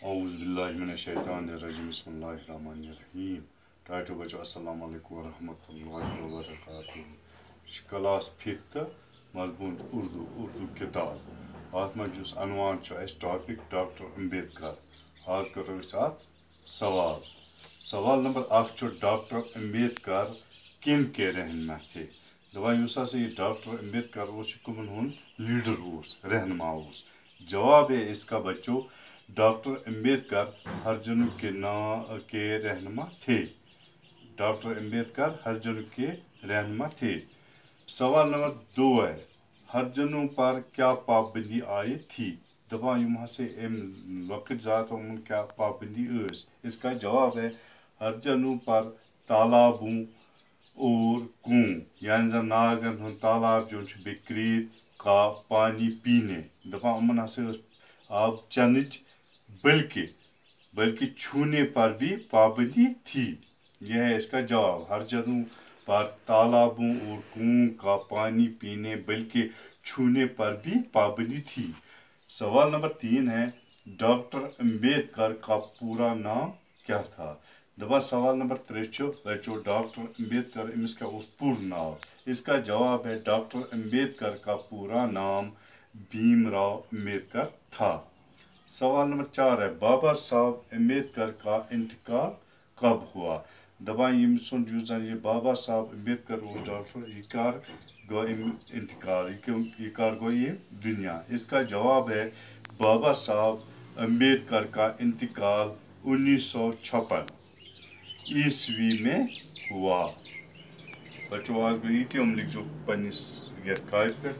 अज़बिल्लिमिनशैतानरजीम टाइटो बचो अस्सलाम वालेकुम वरहमतुल्लाहि वबरकातुहू क्लास फिफ्थ मजमून उर्दू उर्दू किताब अत मज अनवान टॉपिक डॉक्टर अंबेडकर आज करो अत सवाल सवाल नंबर अख डॉक्टर अंबेडकर किन के रहनमा थे दपान यह डॉक्टर अंबेडकर कमन हूँ लीडर रहनमा जवाब है इसका बच्चों डॉक्टर अंबेडकर हरजन के ना, के रहनमा थे। डॉक्टर अंबेडकर हरजन के रहनमा थे। सवाल नंबर दो है, हरजनों पर क्या पाबंदी आई थी? दपान यम हसे अम वक्त ज़ात क्या पाबंदी इसका जवाब है, हरजनों पर तालाबों और कुओं, यानी जन नागन तालाब जो बिक्रीर का पानी पीने। दपान हमें आब चनच बल्कि बल्कि छूने पर भी पाबंदी थी। यह है इसका जवाब, हर जगहों पर तालाबों और कुओं का पानी पीने, बल्कि छूने पर भी पाबंदी थी। सवाल नंबर तीन है, डॉक्टर अंबेडकर का पूरा नाम क्या था? दबा सवाल नंबर त्रेचो डॉक्टर अंबेडकर इस का पूर्ण नाम। इसका जवाब है, डॉक्टर अंबेडकर का पूरा नाम भीमराव अंबेडकर था। सवाल नंबर चार है, बाबा साहब अंबेडकर का इंतकाल कब हुआ? दबाएँ यम सुन ये बाबा साहब अंबेडकर वो डॉक्टर ये कार गो इंतकाल, ये कार गो ये दुनिया। इसका जवाब है, बाबा साहब अंबेडकर का इंतकाल उन्नीस सौ छप्पन ईस्वी में हुआ। बच्चों, आज गई थी हम लिख जो पन्नीस कायद पे